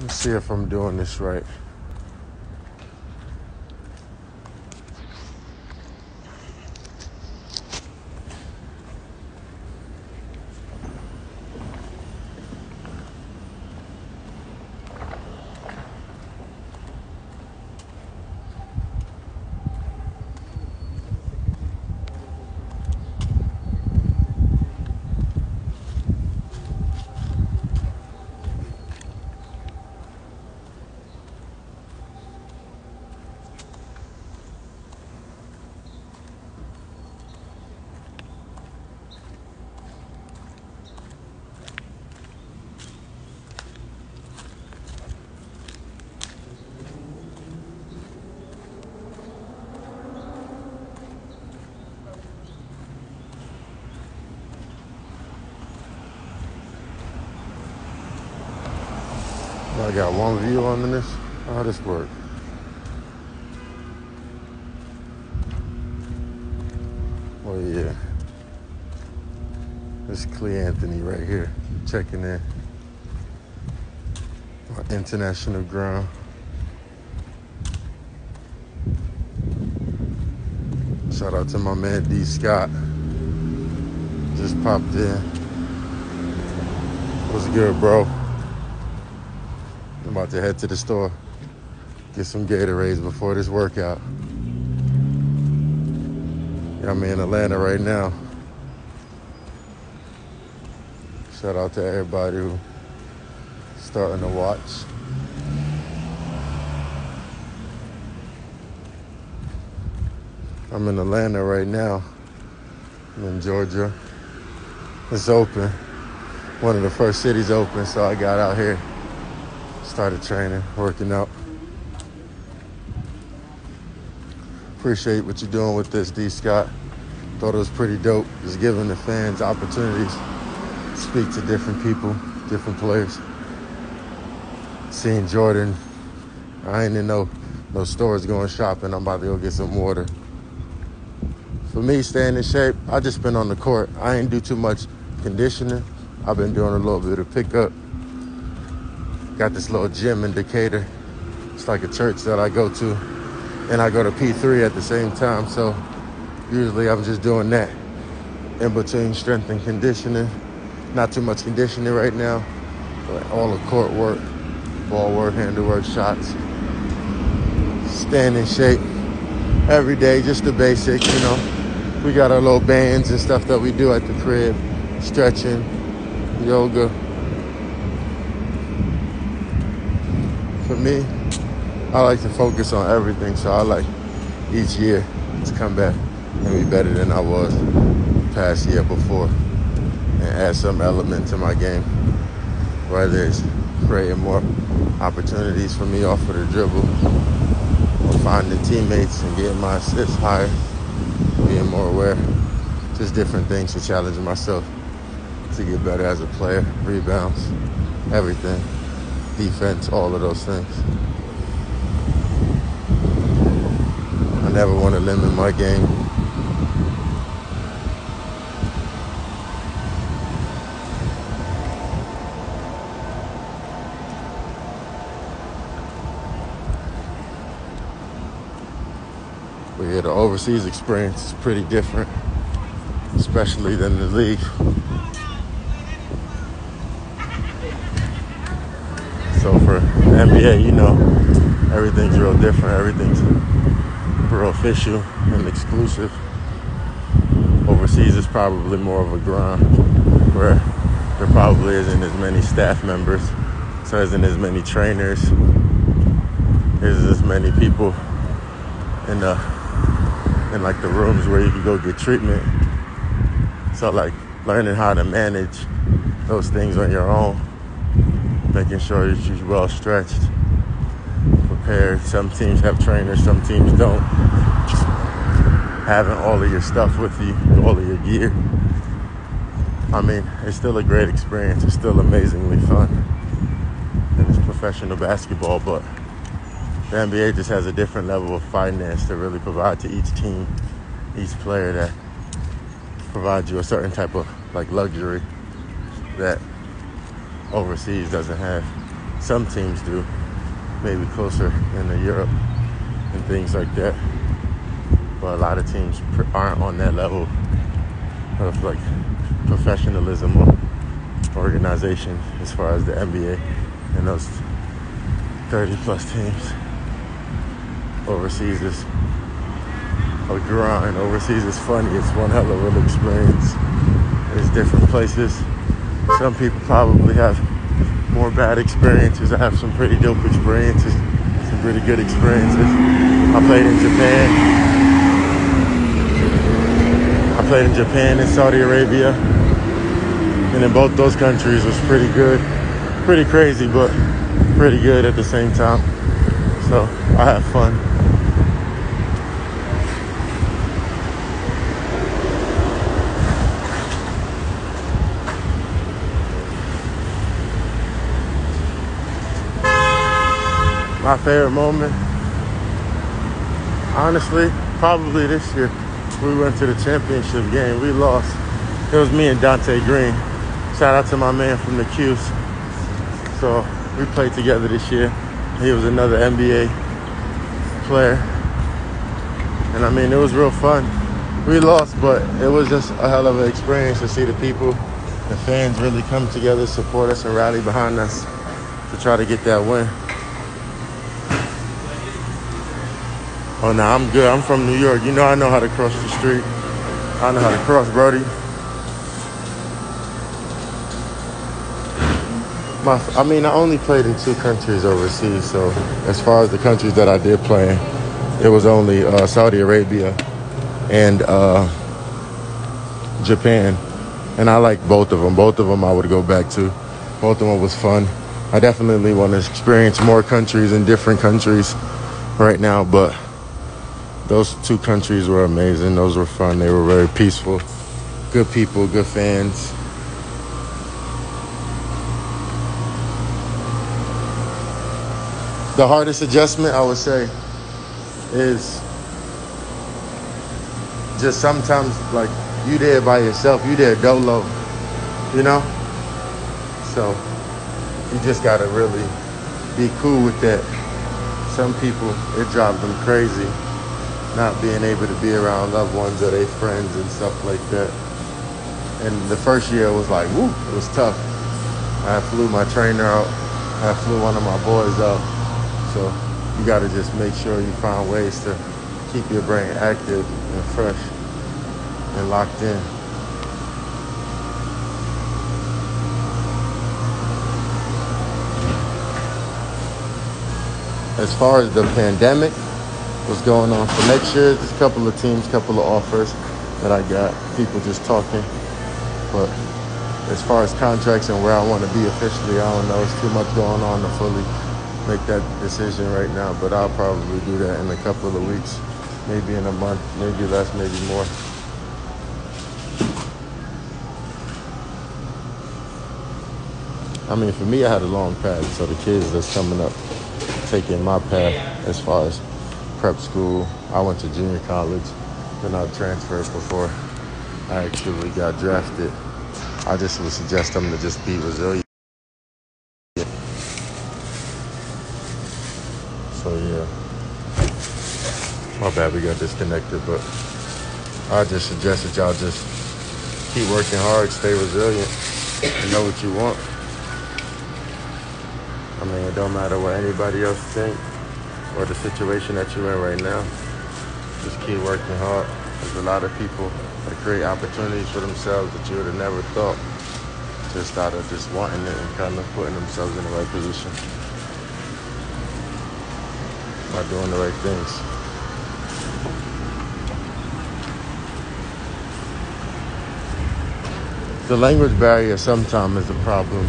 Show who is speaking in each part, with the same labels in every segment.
Speaker 1: Let's see if I'm doing this right. I got one view on this. How this work? Oh yeah. This is Anthony right here, checking in. on International Grind. Shout out to my man D Scott. Just popped in. What's good, bro? To head to the store, get some Gatorades before this workout. I'm in Atlanta right now. Shout out to everybody who starting to watch. I'm in Atlanta right now. I'm in Georgia. It's open. One of the first cities open, so I got out here started training, working out. Appreciate what you're doing with this, D. Scott. Thought it was pretty dope. Just giving the fans opportunities to speak to different people, different players. Seeing Jordan, I ain't in no no stores going shopping. I'm about to go get some water. For me, staying in shape, I just been on the court. I ain't do too much conditioning. I've been doing a little bit of pickup Got this little gym in Decatur. It's like a church that I go to. And I go to P3 at the same time. So usually I'm just doing that in between strength and conditioning. Not too much conditioning right now, but all the court work, ball work, handle work, shots. Staying in shape every day, just the basics, you know. We got our little bands and stuff that we do at the crib, stretching, yoga, for me, I like to focus on everything. So I like each year to come back and be better than I was past year before and add some element to my game. Whether it's creating more opportunities for me off of the dribble or finding teammates and getting my assists higher, being more aware. Just different things to challenge myself to get better as a player, rebounds, everything defense, all of those things. I never want to limit my game. But yeah, the overseas experience is pretty different, especially than the league. So for NBA, you know, everything's real different. Everything's real official and exclusive. Overseas is probably more of a grind where there probably isn't as many staff members, so isn't as many trainers, there's as many people in the in like the rooms where you can go get treatment. So like learning how to manage those things on your own making sure that you're well stretched, prepared. Some teams have trainers, some teams don't. Having all of your stuff with you, all of your gear. I mean, it's still a great experience. It's still amazingly fun. And it's professional basketball, but the NBA just has a different level of finance to really provide to each team, each player that provides you a certain type of like luxury that overseas doesn't have. Some teams do, maybe closer in the Europe and things like that. But a lot of teams aren't on that level of like professionalism or organization as far as the NBA and those 30 plus teams overseas is a grind. Overseas is funny. It's one hell of an experience. There's different places. Some people probably have more bad experiences. I have some pretty dope experiences, some pretty good experiences. I played in Japan. I played in Japan and Saudi Arabia. And in both those countries was pretty good. Pretty crazy, but pretty good at the same time. So I had fun. My favorite moment, honestly, probably this year. We went to the championship game. We lost. It was me and Dante Green. Shout out to my man from the Qs. So we played together this year. He was another NBA player. And I mean, it was real fun. We lost, but it was just a hell of an experience to see the people, the fans really come together, support us, and rally behind us to try to get that win. Oh, no, I'm good. I'm from New York. You know, I know how to cross the street. I know how to cross, Brody. My, I mean, I only played in two countries overseas. So, as far as the countries that I did play in, it was only uh, Saudi Arabia and uh, Japan. And I like both of them. Both of them I would go back to. Both of them was fun. I definitely want to experience more countries in different countries right now, but those two countries were amazing. Those were fun. They were very peaceful. Good people, good fans. The hardest adjustment, I would say, is just sometimes like you there by yourself, you there dolo, you know? So you just gotta really be cool with that. Some people, it drives them crazy not being able to be around loved ones or their friends and stuff like that. And the first year was like, woo, it was tough. I flew my trainer out. I flew one of my boys out. So you got to just make sure you find ways to keep your brain active and fresh and locked in. As far as the pandemic, what's going on for next year. There's a couple of teams, couple of offers that I got. People just talking. But as far as contracts and where I want to be officially, I don't know. It's too much going on to fully make that decision right now. But I'll probably do that in a couple of weeks, maybe in a month, maybe less, maybe more. I mean, for me, I had a long path, so the kids that's coming up taking my path as far as prep school. I went to junior college. Then I transferred before I actually got drafted. I just would suggest them to just be resilient. So yeah. My bad we got disconnected, but I just suggest that y'all just keep working hard, stay resilient, and know what you want. I mean, it don't matter what anybody else think or the situation that you're in right now. Just keep working hard. There's a lot of people that create opportunities for themselves that you would have never thought just out of just wanting it and kind of putting themselves in the right position. By doing the right things. The language barrier sometimes is a problem,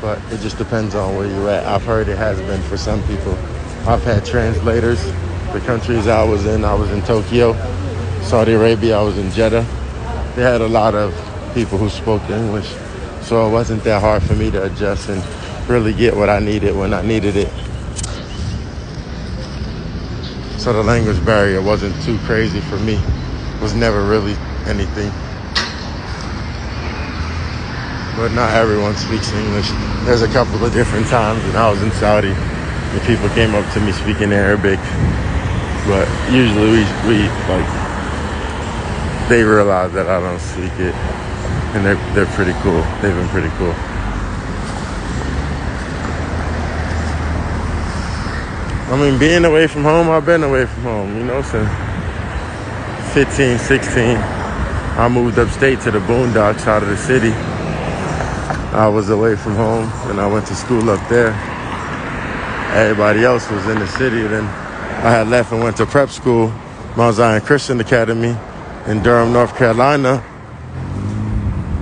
Speaker 1: but it just depends on where you're at. I've heard it has been for some people. I've had translators. The countries I was in, I was in Tokyo, Saudi Arabia, I was in Jeddah. They had a lot of people who spoke English, so it wasn't that hard for me to adjust and really get what I needed when I needed it. So the language barrier wasn't too crazy for me. It was never really anything. but not everyone speaks English. There's a couple of different times when I was in Saudi and people came up to me speaking Arabic, but usually we, we like they realize that I don't speak it, and they're they're pretty cool. They've been pretty cool. I mean, being away from home, I've been away from home, you know, since 15, 16. I moved upstate to the boondocks out of the city. I was away from home and I went to school up there. Everybody else was in the city. Then I had left and went to prep school, Mount Zion Christian Academy in Durham, North Carolina.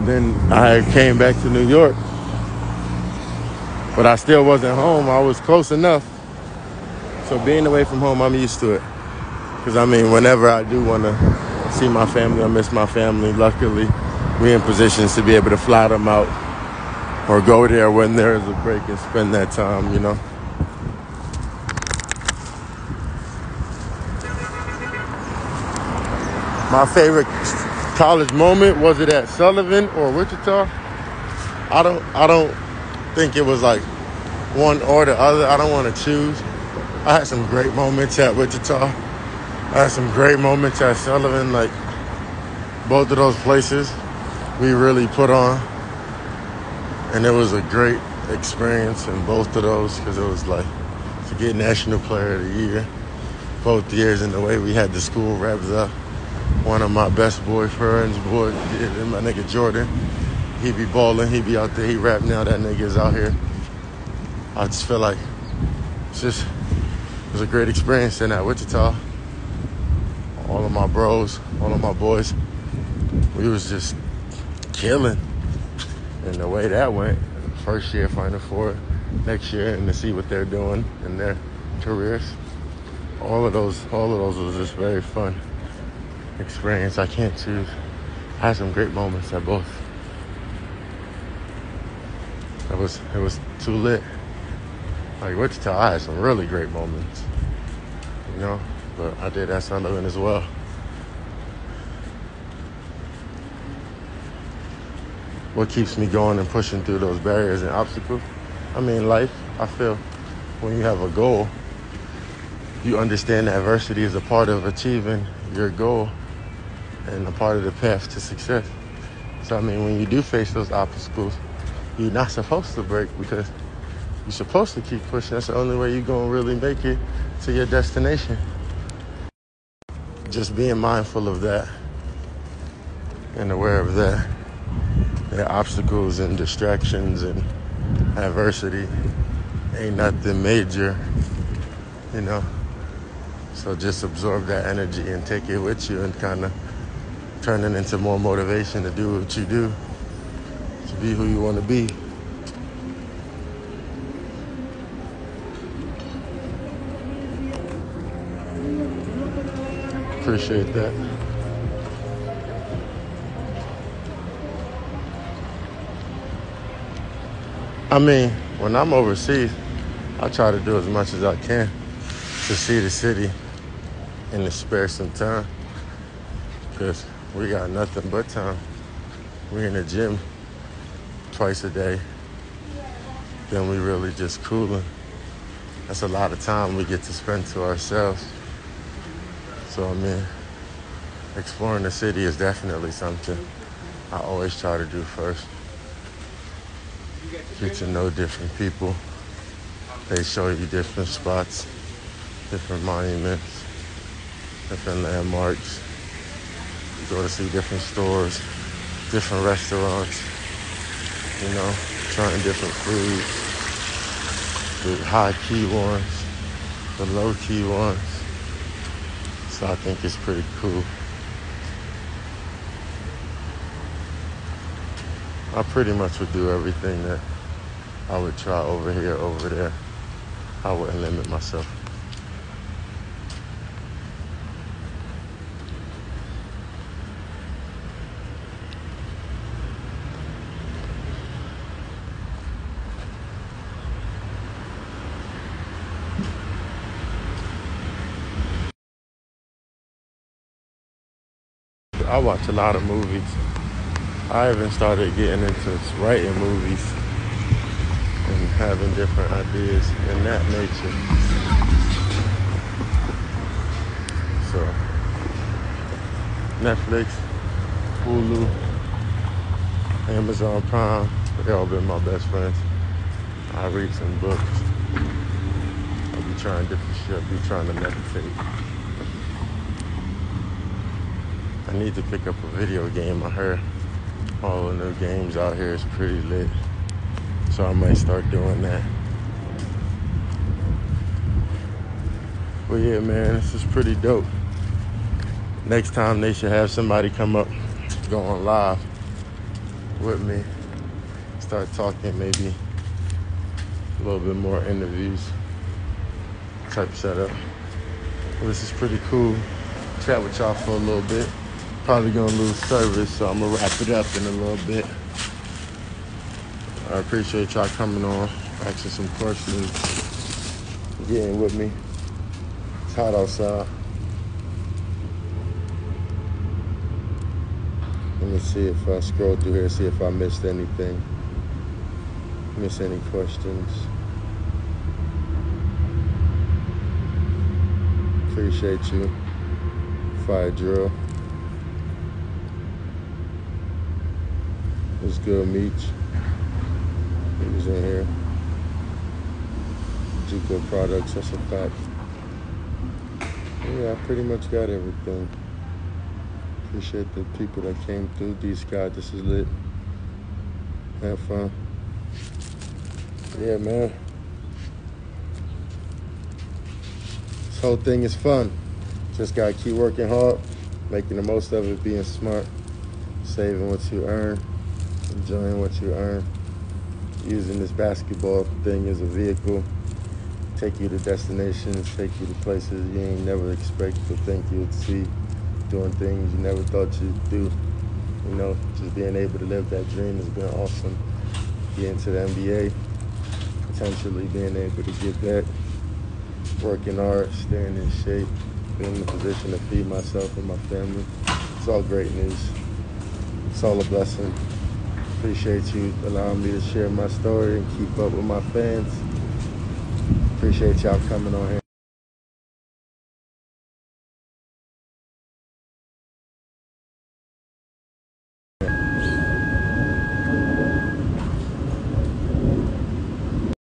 Speaker 1: Then I came back to New York. But I still wasn't home. I was close enough so being away from home, I'm used to it. Because I mean, whenever I do want to see my family, I miss my family. Luckily, we're in positions to be able to fly them out or go there when there is a break and spend that time, you know. My favorite college moment was it at Sullivan or Wichita? I don't I don't think it was like one or the other. I don't want to choose. I had some great moments at Wichita. I had some great moments at Sullivan. Like both of those places, we really put on, and it was a great experience in both of those because it was like to get National Player of the Year both years in the way we had the school wrapped up. One of my best boyfriends, boy, my nigga Jordan, he be balling, he be out there, he rap now. That nigga is out here. I just feel like it's just it was a great experience in at Wichita. All of my bros, all of my boys, we was just killing. And the way that went, first year Final Four, next year, and to see what they're doing in their careers, all of those, all of those was just very fun experience. I can't choose. I had some great moments at both. It was, it was too lit. Like Wichita, I had some really great moments, you know, but I did at Sullivan as well. What keeps me going and pushing through those barriers and obstacles? I mean, life, I feel when you have a goal, you understand that adversity is a part of achieving your goal and a part of the path to success. So, I mean, when you do face those obstacles, you're not supposed to break because you're supposed to keep pushing. That's the only way you're to really make it to your destination. Just being mindful of that and aware of that. The obstacles and distractions and adversity ain't nothing major, you know. So just absorb that energy and take it with you and kind of turn it into more motivation to do what you do, to be who you want to be. Appreciate that. I mean, when I'm overseas, I try to do as much as I can to see the city and to spare some time. Because we got nothing but time. We're in the gym twice a day. Then we really just cooling. That's a lot of time we get to spend to ourselves. So, I mean, exploring the city is definitely something I always try to do first. Get to know different people. They show you different spots, different monuments, different landmarks. Go to see different stores, different restaurants, you know, trying different foods, the high key ones, the low key ones so I think it's pretty cool. I pretty much would do everything that I would try over here, over there. I wouldn't limit myself. I watch a lot of movies. I even started getting into writing movies and having different ideas in that nature. So, Netflix, Hulu, Amazon Prime, they all been my best friends. I read some books. I'll be trying different shit. Be trying to meditate. I need to pick up a video game. I heard all the new games out here is pretty lit. So I might start doing that. But yeah, man, this is pretty dope. Next time they should have somebody come up going live with me. Start talking maybe a little bit more interviews type setup. Well, this is pretty cool. Chat with y'all for a little bit. Probably gonna lose service, so I'm gonna wrap it up in a little bit. I appreciate y'all coming on, asking some questions, getting with me. It's hot outside. Let me see if I scroll through here, see if I missed anything. Miss any questions? Appreciate you. Fire drill. It's good, Meech. He was in here. Juco products, that's a fact. Yeah, I pretty much got everything. Appreciate the people that came through. D Scott, this is lit. Have fun. Yeah, man. This whole thing is fun. Just gotta keep working hard, making the most of it, being smart, saving what you earn, enjoying what you earn, using this basketball thing as a vehicle, take you to destinations, take you to places you ain't never expect to think you'd see, doing things you never thought you'd do. You know, just being able to live that dream has been awesome. Getting to the NBA, potentially being able to get that, working hard, staying in shape, being in a position to feed myself and my family. It's all great news. It's all a blessing. Appreciate you allowing me to share my story and keep up with my fans. Appreciate y'all coming on here.